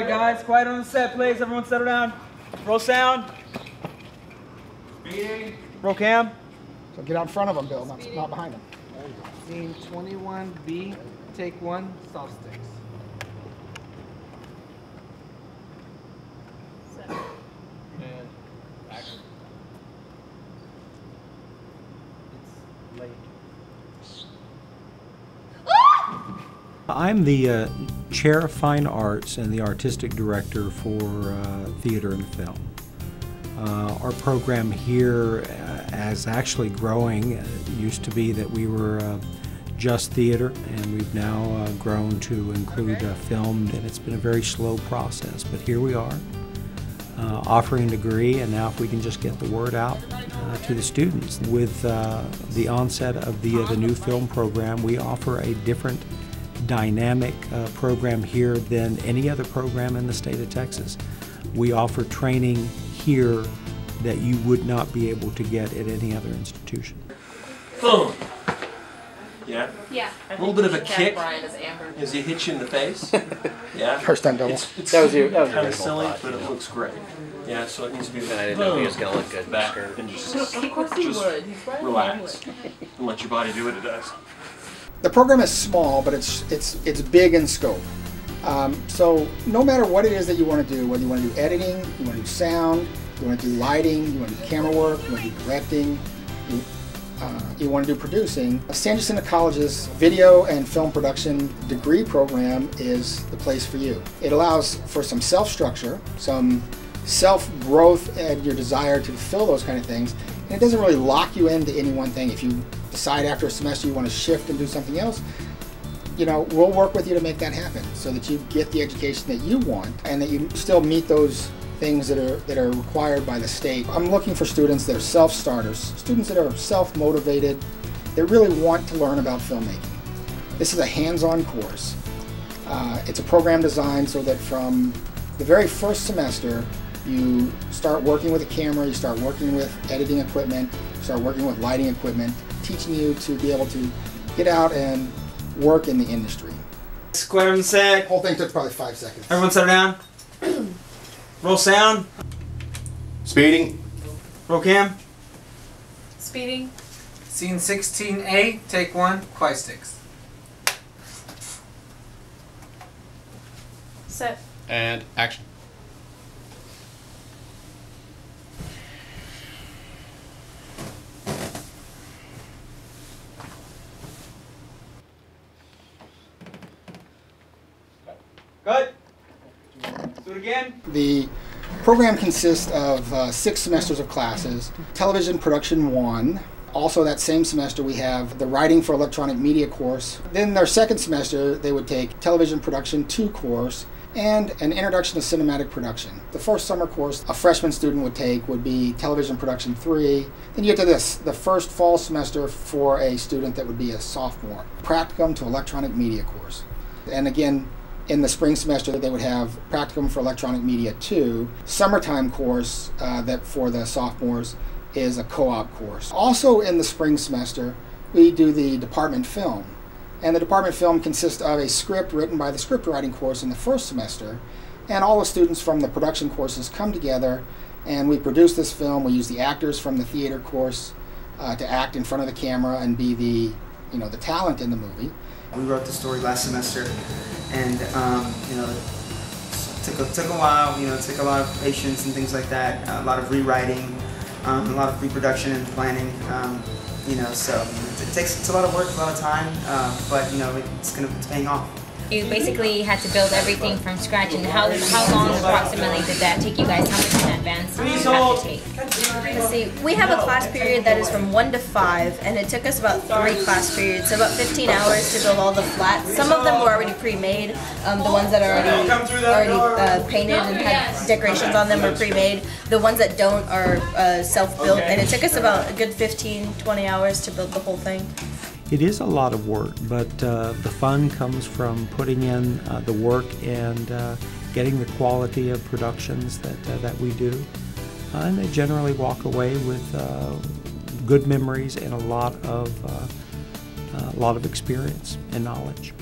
right, guys, quiet on the set, please. Everyone settle down. Roll sound. Speeding. Roll cam. So get out in front of them, Bill, not, not behind them. Scene 21B, take one, soft sticks. And action. It's late. I'm the uh, Chair of Fine Arts and the Artistic Director for uh, Theater and Film. Uh, our program here uh, is actually growing. It used to be that we were uh, just theater, and we've now uh, grown to include uh, film, and it's been a very slow process. But here we are, uh, offering a degree, and now if we can just get the word out uh, to the students. With uh, the onset of the, uh, the new film program, we offer a different dynamic uh, program here than any other program in the state of Texas. We offer training here that you would not be able to get at any other institution. Boom. Yeah. Yeah. A little bit of a kick Brian is Amber. as he hits you in the face. Yeah. First time double. It's, it's That was your- that was kind of silly, thought, but it looks great. Yeah, so it needs to be. And I didn't know if he was gonna look good. back and just, Of course he just would. He's relax and let your body do what it does. The program is small, but it's it's it's big in scope. Um, so no matter what it is that you want to do, whether you want to do editing, you want to do sound, you want to do lighting, you want to do camera work, you want to do directing, you, uh, you want to do producing, San Jacinto College's video and film production degree program is the place for you. It allows for some self-structure, some self-growth and your desire to fulfill those kind of things, and it doesn't really lock you into any one thing. If you decide after a semester you want to shift and do something else, you know, we'll work with you to make that happen so that you get the education that you want and that you still meet those things that are that are required by the state. I'm looking for students that are self-starters, students that are self-motivated, that really want to learn about filmmaking. This is a hands-on course. Uh, it's a program designed so that from the very first semester, you start working with a camera, you start working with editing equipment, you start working with lighting equipment, teaching you to be able to get out and work in the industry. Quiet on the set. whole thing took probably five seconds. Everyone settle down. Roll sound. Speeding. Roll cam. Speeding. Scene 16A, take one, quiet sticks. Set. And action. Good. Do it again. The program consists of uh, six semesters of classes. Television Production 1. Also, that same semester, we have the Writing for Electronic Media course. Then, their second semester, they would take Television Production 2 course and an Introduction to Cinematic Production. The first summer course a freshman student would take would be Television Production 3. Then you get to this, the first fall semester for a student that would be a sophomore. Practicum to Electronic Media course. And again, in the spring semester they would have practicum for electronic media 2 summertime course uh, that for the sophomores is a co-op course. Also in the spring semester we do the department film. And the department film consists of a script written by the script writing course in the first semester and all the students from the production courses come together and we produce this film. We use the actors from the theater course uh, to act in front of the camera and be the you know the talent in the movie We wrote the story last semester, and um, you know, took a, took a while. You know, took a lot of patience and things like that. a lot of rewriting, um, a lot of pre-production and planning. Um, you know, so it takes it's a lot of work, a lot of time, uh, but you know, it's gonna it's paying off. You basically had to build everything from scratch, and how, how long approximately did that take you guys? How much in advance did you have to take? Let's see. We have a class period that is from 1 to 5, and it took us about three class periods, so about 15 hours to build all the flats. Some of them were already pre-made. Um, the ones that are already, already uh, painted and had decorations on them were pre-made. The ones that don't are uh, self-built, and it took us about a good 15, 20 hours to build the whole thing. It is a lot of work, but uh, the fun comes from putting in uh, the work and uh, getting the quality of productions that, uh, that we do. Uh, and they generally walk away with uh, good memories and a lot of, uh, a lot of experience and knowledge.